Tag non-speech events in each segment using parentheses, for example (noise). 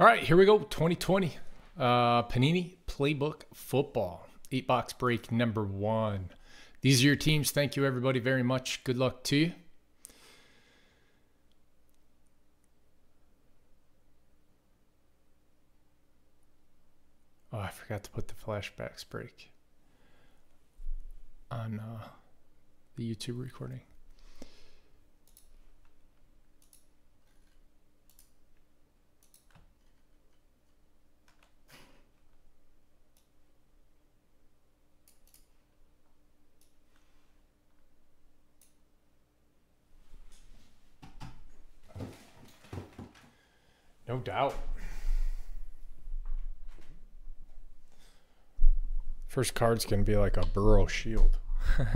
All right, here we go. 2020 uh, Panini Playbook Football. Eight box break number one. These are your teams. Thank you, everybody, very much. Good luck to you. Oh, I forgot to put the flashbacks break on uh, the YouTube recording. Doubt. First card's to be like a Burrow shield. (laughs)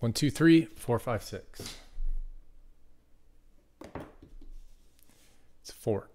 One, two, three, four, five, six. It's four.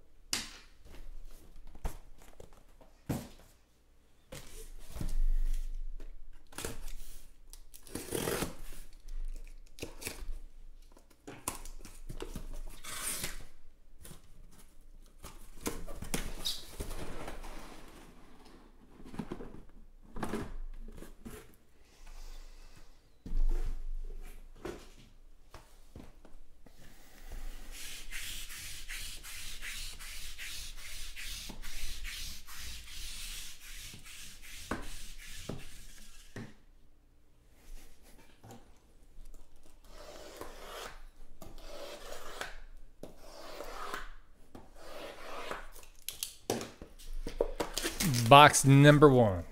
Box number one.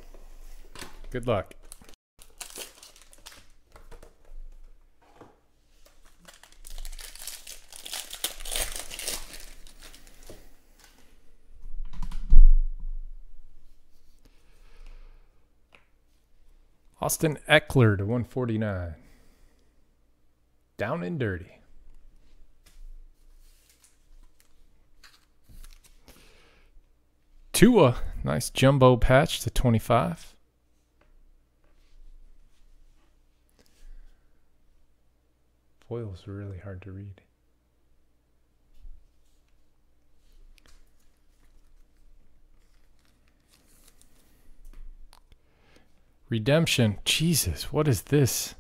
Good luck. Austin Ekeler to 149. Down and dirty. Tua, nice jumbo patch to 25. Foil's really hard to read. Redemption. Jesus, what is this?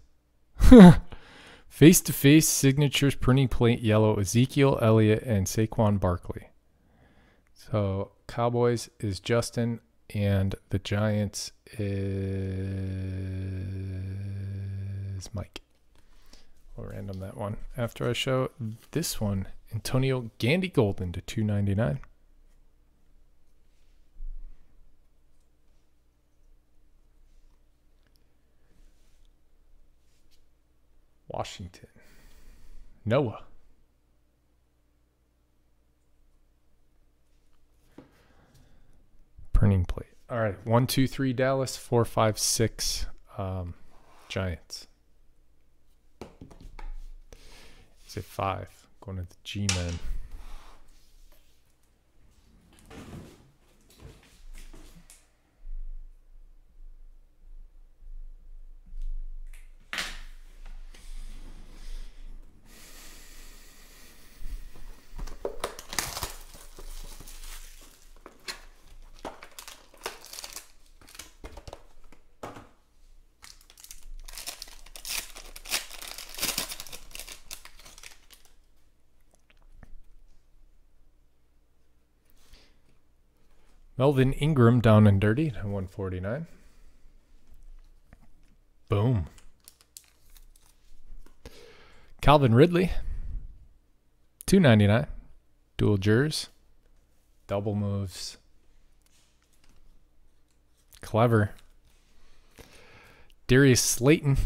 Face to face signatures printing plate yellow Ezekiel Elliott and Saquon Barkley. So Cowboys is Justin and the Giants is Mike. We'll random that one after I show this one. Antonio Gandy Golden to 299. Washington. Noah. Printing plate. All right. One, two, three, Dallas. Four, five, six, um, Giants. Is it five? Going to the G Men. Melvin Ingram down and dirty to 149. Boom. Calvin Ridley, 299. Dual jers. Double moves. Clever. Darius Slayton,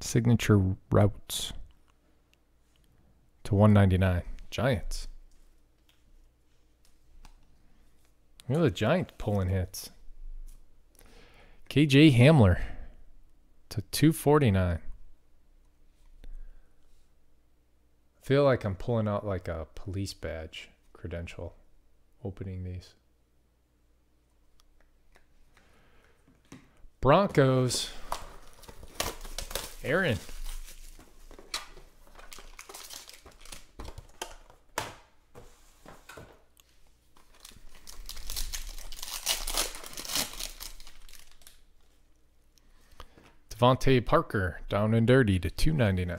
signature routes to 199. Giants. Look at the Giants pulling hits. KJ Hamler to 249. I feel like I'm pulling out like a police badge credential opening these. Broncos. Aaron. DeVante Parker down and dirty to 299.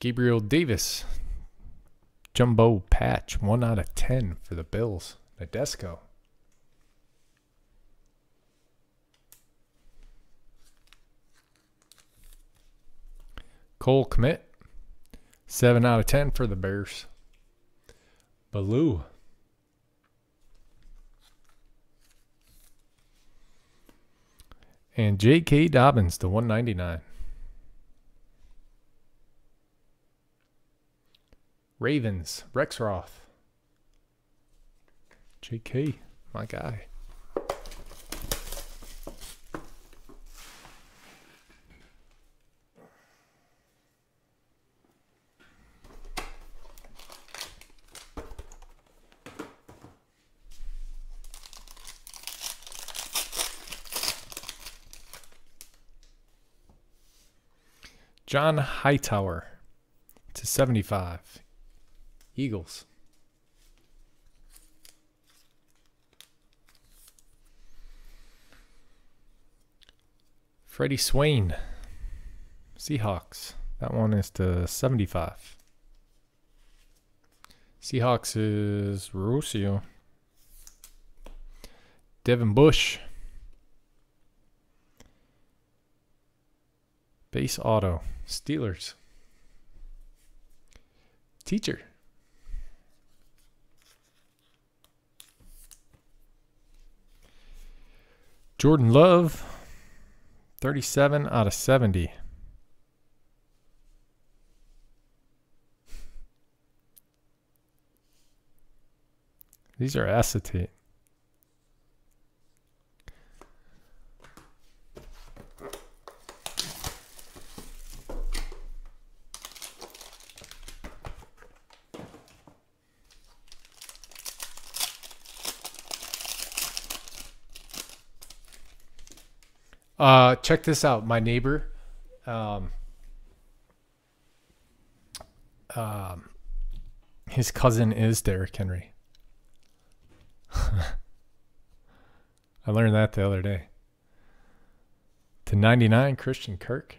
Gabriel Davis jumbo patch 1 out of 10 for the Bills. Nadesco. Cole Kmet, 7 out of 10 for the Bears. Baloo And J.K. Dobbins to 199. Ravens, Rexroth. J.K., my guy. John Hightower to 75. Eagles. Freddie Swain. Seahawks. That one is to 75. Seahawks is Rusio. Devin Bush. Base auto. Steelers. Teacher. Jordan Love. 37 out of 70. These are acetate. Uh, check this out. My neighbor, um, um, his cousin is Derrick Henry. (laughs) I learned that the other day. To 99, Christian Kirk.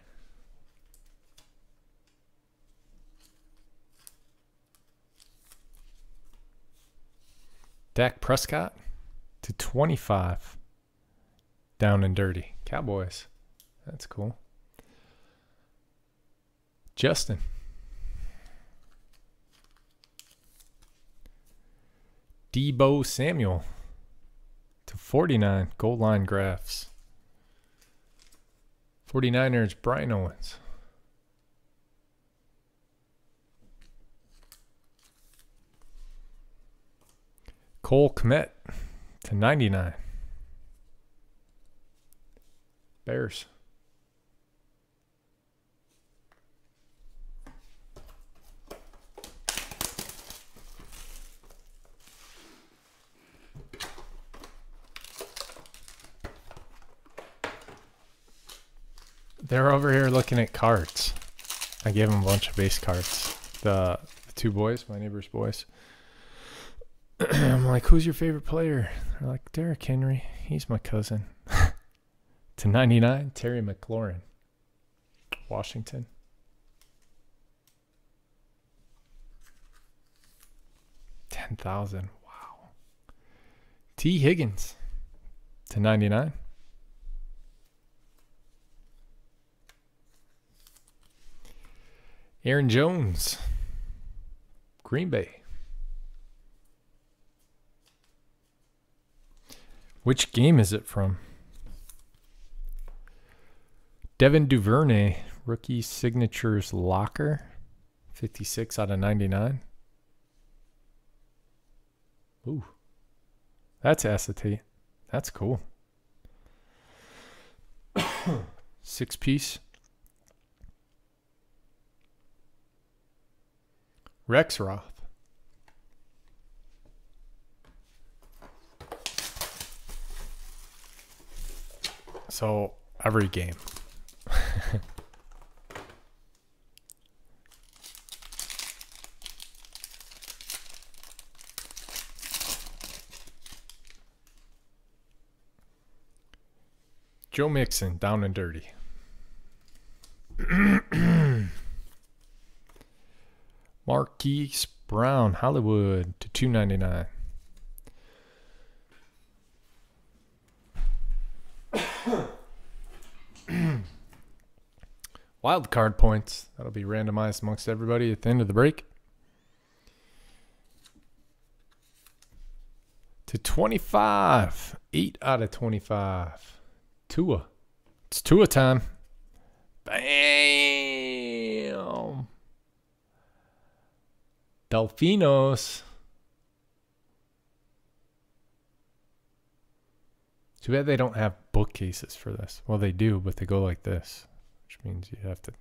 Dak Prescott to 25. Down and dirty. Cowboys. That's cool. Justin. Deebo Samuel to 49 goal line graphs. 49ers Brian Owens. Cole Kmet to 99. Bears. They're over here looking at cards. I gave them a bunch of base cards. The, the two boys, my neighbor's boys. (clears throat) I'm like, who's your favorite player? They're like, Derrick Henry. He's my cousin. To 99, Terry McLaurin, Washington. Ten thousand. Wow. Tee Higgins to 99. Aaron Jones, Green Bay. Which game is it from? Devin Duvernay, rookie signatures locker, 56 out of 99. Ooh, That's acetate. That's cool. (coughs) Six piece. Rexroth. So every game. Joe Mixon, down and dirty. (clears throat) Marquise Brown, Hollywood to 299. (coughs) Wild card points. That'll be randomized amongst everybody at the end of the break. To 25. 8 out of 25. Tua. It's Tua time. Bam. Delfinos. Too bad they don't have bookcases for this. Well, they do, but they go like this, which means you have to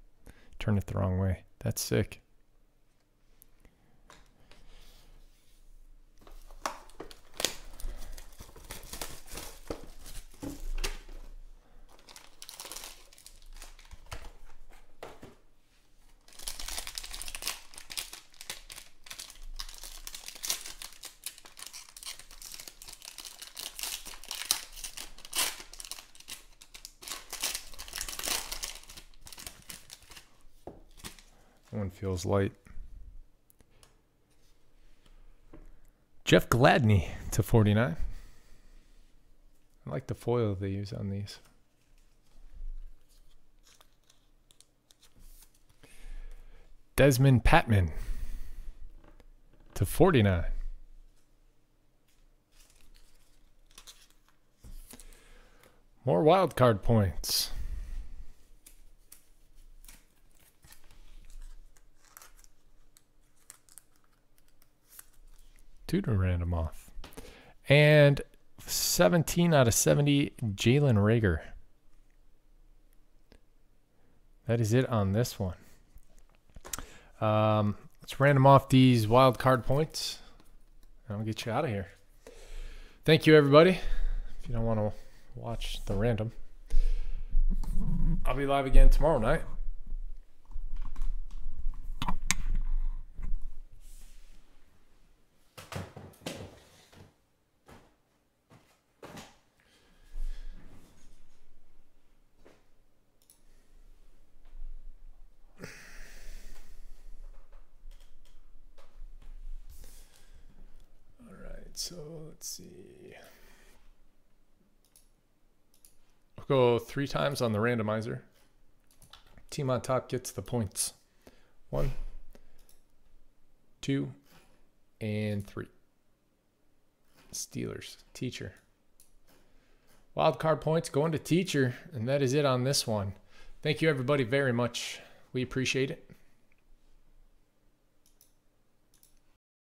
turn it the wrong way. That's sick. One feels light. Jeff Gladney to 49. I like the foil they use on these. Desmond Patman to 49. More wild card points. Two to random off. And 17 out of 70, Jalen Reagor. That is it on this one. Um, let's random off these wild card points. I'll get you out of here. Thank you, everybody. If you don't want to watch the random, I'll be live again tomorrow night. so let's see. Go three times on the randomizer. Team on top gets the points. One, two, and three. Steelers, teacher. Wild card points going to teacher, and that is it on this one. Thank you, everybody, very much. We appreciate it.